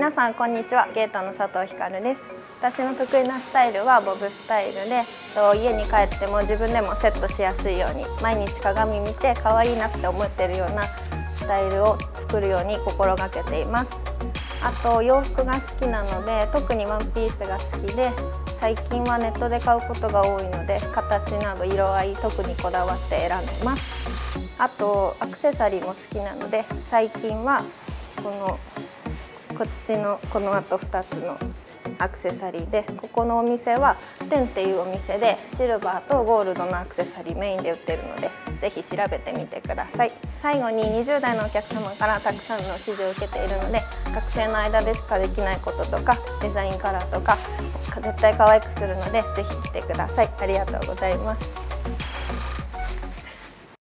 皆さんこんにちは。ゲートの佐藤ひかるです。私の得意なスタイルはボブスタイルで家に帰っても自分でもセットしやすいように毎日鏡見て可愛いなって思ってるようなスタイルを作るように心がけています。あと洋服が好きなので特にワンピースが好きで最近はネットで買うことが多いので形など色合い特にこだわって選んでます。あとアクセサリーも好きなので最近はこのこっちのこのあと2つのアクセサリーでここのお店はテンっていうお店でシルバーとゴールドのアクセサリーメインで売ってるのでぜひ調べてみてください。最後に20代のお客様からたくさんの指示を受けているので学生の間でしかできないこととかデザインカラーとか絶対可愛くするのでぜひ来てください。ありがとうございます。